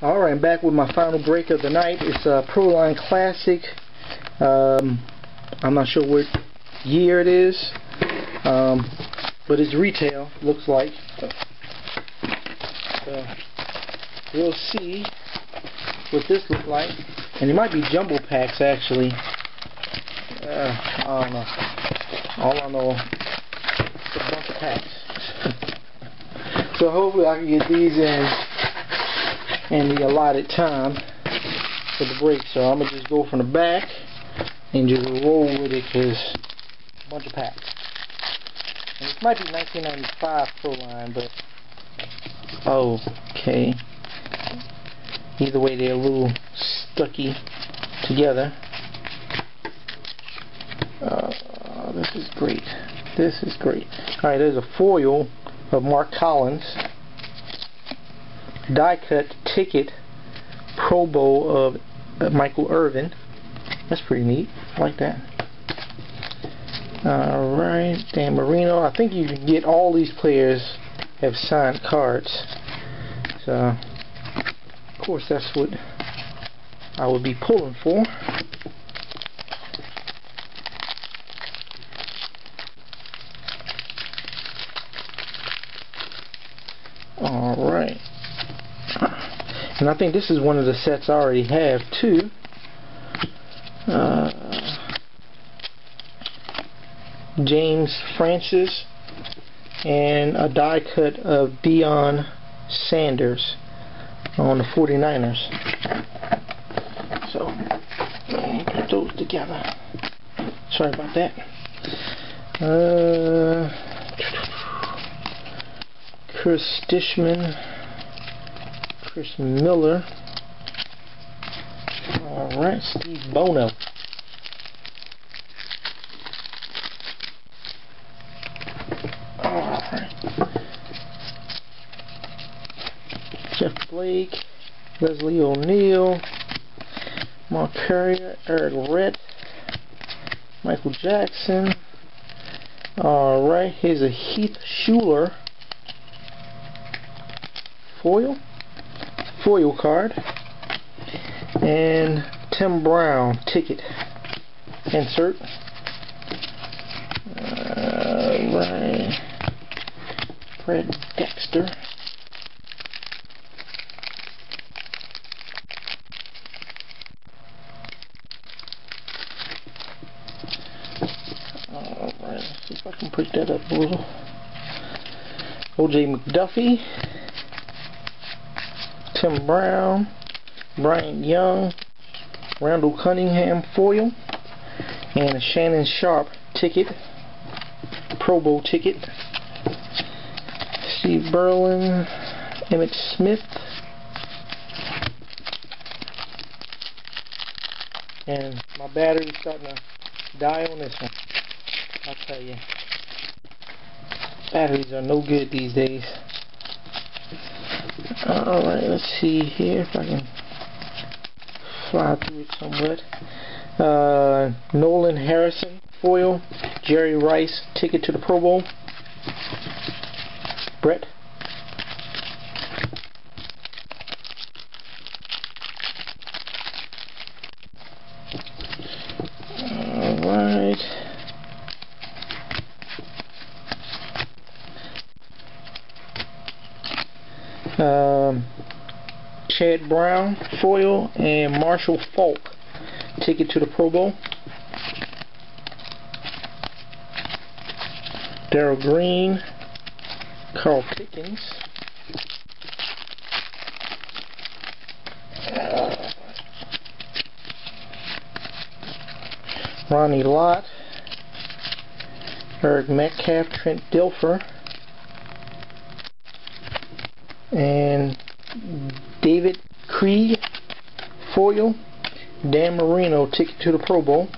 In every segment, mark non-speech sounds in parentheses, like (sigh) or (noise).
Alright, I'm back with my final break of the night. It's a Pro Line Classic. Um, I'm not sure what year it is, um, but it's retail, looks like. So, we'll see what this looks like. And it might be jumbo packs, actually. Uh, I don't know. All I know, it's a bunch of packs. (laughs) so hopefully I can get these in in the allotted time for the break. So I'm going to just go from the back and just roll with it because a bunch of packs. And this might be 1995 Pro Line, but okay. Either way, they're a little stucky together. Uh, this is great. This is great. Alright, there's a foil of Mark Collins die cut ticket Pro Bowl of Michael Irvin. That's pretty neat. I like that. Alright, Dan Marino. I think you can get all these players have signed cards. So, of course, that's what I would be pulling for. Alright. And I think this is one of the sets I already have too. Uh, James Francis and a die cut of Deion Sanders on the 49ers. So, put those together. Sorry about that. Uh, Cris Dishman. Chris Miller. Alright, Steve Bono. Jeff Blake, Leslie O'Neill, Mark Carrier, Eric Rett, Michael Jackson. Alright, here's a Heath Shuler foil foil card and Tim Brown ticket insert. Uh, right. Fred Dexter. Alright, see if I can put that up a little. OJ McDuffie. Tim Brown, Brian Young, Randall Cunningham foil, and a Shannon Sharpe ticket, Pro Bowl ticket. Steve Beuerlein, Emmitt Smith, and my battery's starting to die on this one. I'll tell you. Batteries are no good these days. Alright, let's see here if I can fly through it somewhat. Uh, Nolan Harrison, foil. Jerry Rice, ticket to the Pro Bowl. Brett. Alright. um, Chad Brown foil and Marshall Faulk ticket to the Pro Bowl. Darrell Green, Carl Pickens. Ronnie Lott, Eric Metcalf, Trent Dilfer, and David Krieg foil Dan Marino ticket to the Pro Bowl.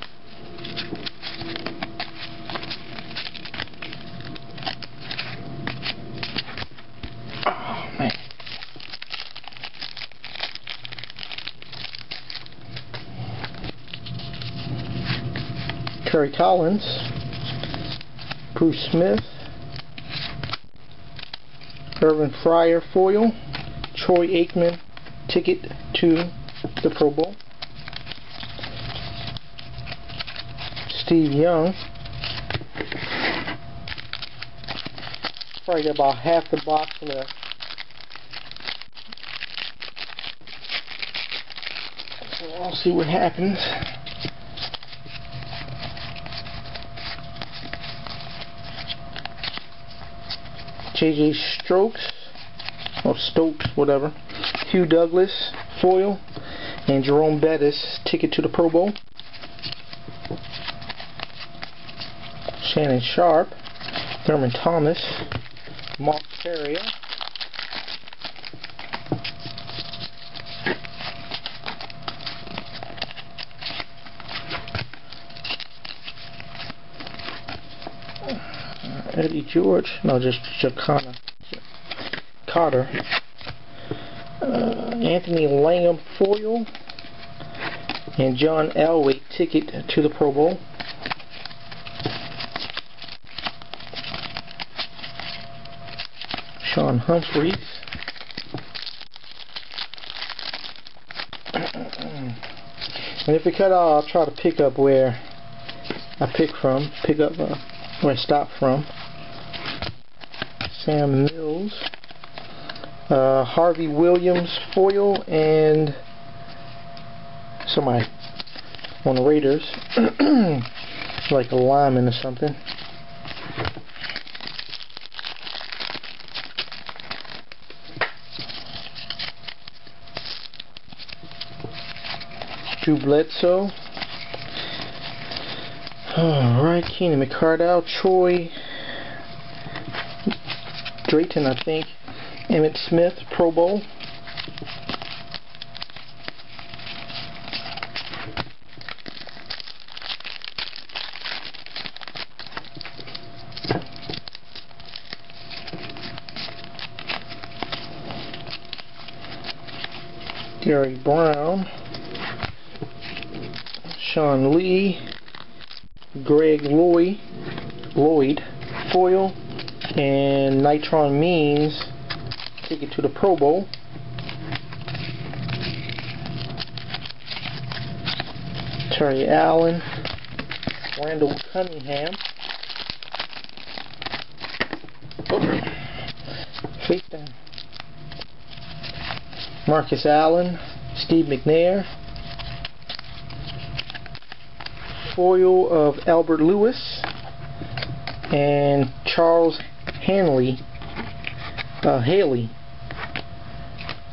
Kerry Collins Bruce Smith Irvin Fryar foil, Troy Aikman ticket to the Pro Bowl. Steve Young. Probably got about half the box left. So I'll see what happens. JJ Strokes, or Stokes, whatever. Hugh Douglas, foil. And Jerome Bettis, ticket to the Pro Bowl. Shannon Sharpe, Thurman Thomas, Mark Terrier. Eddie George, no, just Ki-Jana Carter, uh, Anthony Langham foil, and John Elway ticket to the Pro Bowl. Sean Humphreys. (clears throat) and if we cut out, I'll try to pick up where I pick from, pick up uh, where I stopped from. Sam Mills, uh, Harvey Williams foil, and somebody on the Raiders, (clears throat) like a lineman or something. Drew Bledsoe. Alright, Keenan McCardell, Troy Drayton, I think. Emmitt Smith, Pro Bowl. Gary Brown. Sean Lee, Greg Lloyd, Lloyd, foil, and Natrone Means ticket to the Pro Bowl. Terry Allen, Randall Cunningham. Marcus Allen, Steve McNair. foil of Albert Lewis and Charles Hanley uh, Haley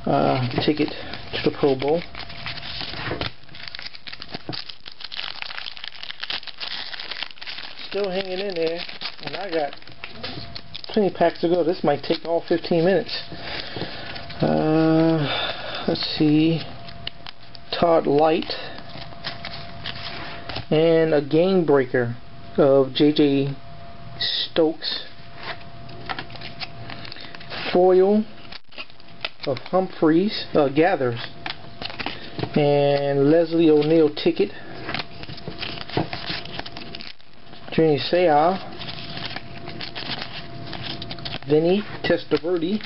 uh, ticket to the Pro Bowl. Still hanging in there, and I got plenty packs to go. This might take all 15 minutes. Uh, let's see. Todd Lyght and a game breaker of JJ Stokes foil of Humphreys uh, Gathers and Leslie O'Neill ticket Trini Seau Vinny Testaverde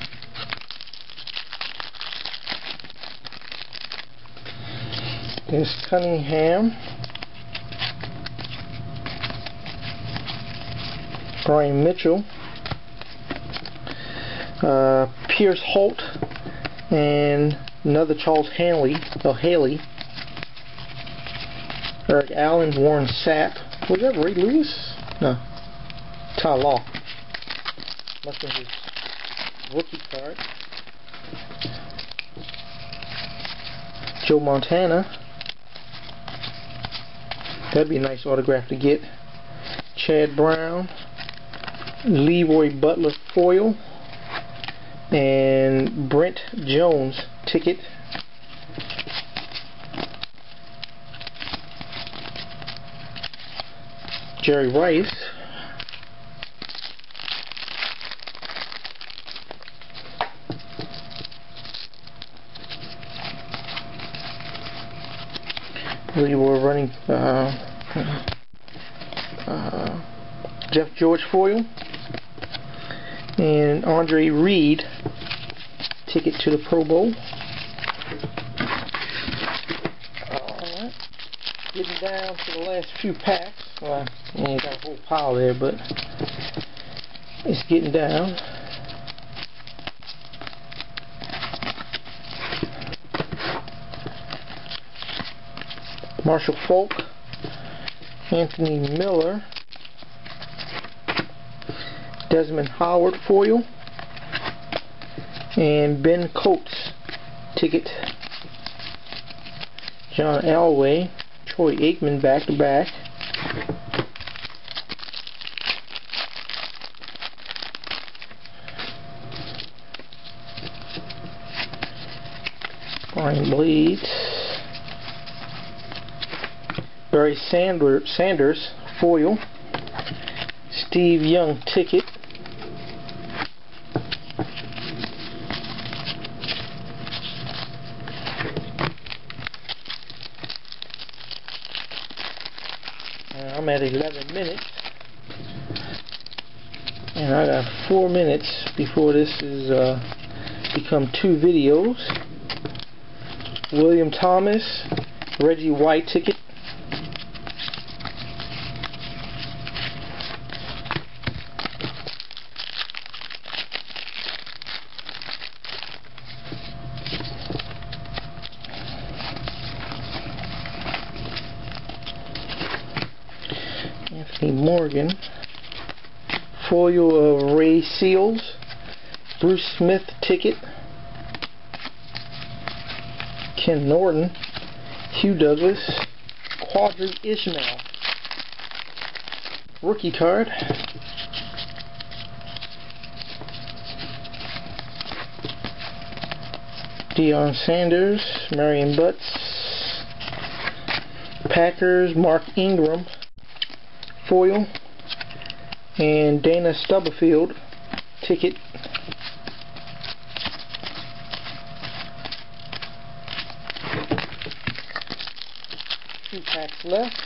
is Cunningham Brian Mitchell, uh, Pierce Holt, and another Charles Hanley, oh Haley, Eric Allen, Warren Sapp. Was that Ray Lewis? No. Ty Law. Must have his rookie card. Joe Montana. That'd be a nice autograph to get. Chad Brown. Leroy Butler foil and Brent Jones ticket. Jerry Rice. We were running uh, uh, Jeff George foil and Andre Reed ticket to the Pro Bowl. Alright, getting down to the last few packs. Well, I ain't got a whole pile there, but it's getting down. Marshall Faulk, Anthony Miller, Desmond Howard foil, and Ben Coates ticket. John Elway, Troy Aikman back to back. Brian Blades. Barry Sandler, Sanders, foil. Steve Young, ticket. Uh, I'm at 11 minutes. And I got 4 minutes before this is uh, become two videos. William Thomas, Reggie White ticket. Anthony Morgan, foil of Ray Seals, Bruce Smith ticket, Ken Norton, Hugh Douglas, Qadry Ismail, rookie card, Deion Sanders, Marion Butts, Packers, Mark Ingram, foil, and Dana Stubblefield ticket. Two packs left.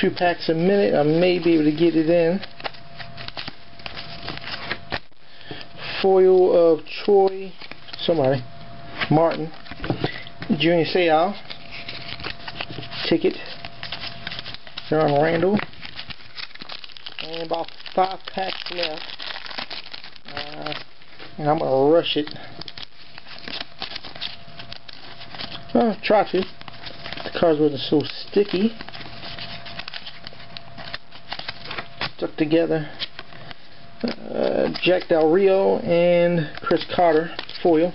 Two packs a minute. I may be able to get it in. Foil of Troy, somebody, Martin, Junior Seau ticket. John Randle. And about five packs left. Uh, and I'm going to rush it. Well, try to. The cards wasn't so sticky. Stuck together. Uh, Jack Del Rio and Cris Carter foil.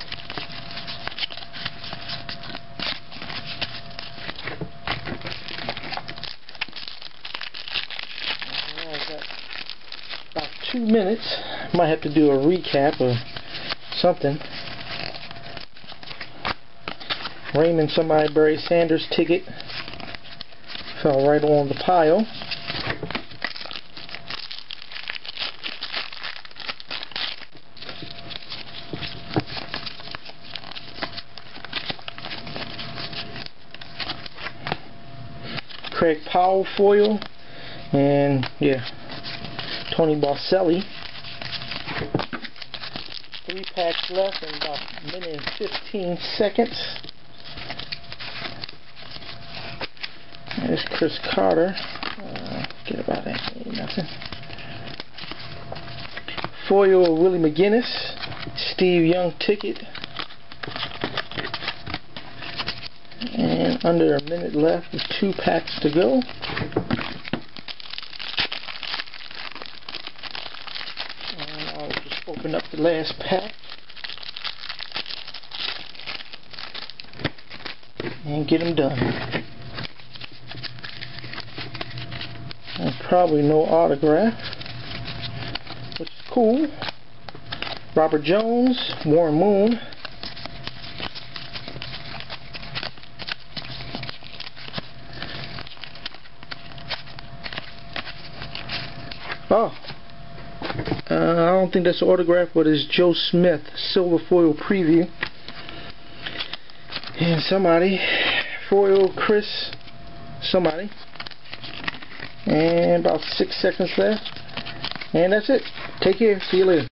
about two minutes. Might have to do a recap or something. Raymond somebody Barry Sanders ticket fell right on the pile. Craig Powell foil and yeah Tony Boselli. Three packs left in about a minute and 15 seconds. There's Cris Carter. Uh, get about that. Nothing. Foil Willie McGinest. Steve Young ticket. And under a minute left with two packs to go. Open up the last pack and get them done. And probably no autograph, which is cool. Robert Jones, Warren Moon. Oh, uh, I don't think that's an autograph, but it's Joe Smith, silver foil preview. And somebody, foil Chris, somebody. And about six seconds left. And that's it. Take care. See you later.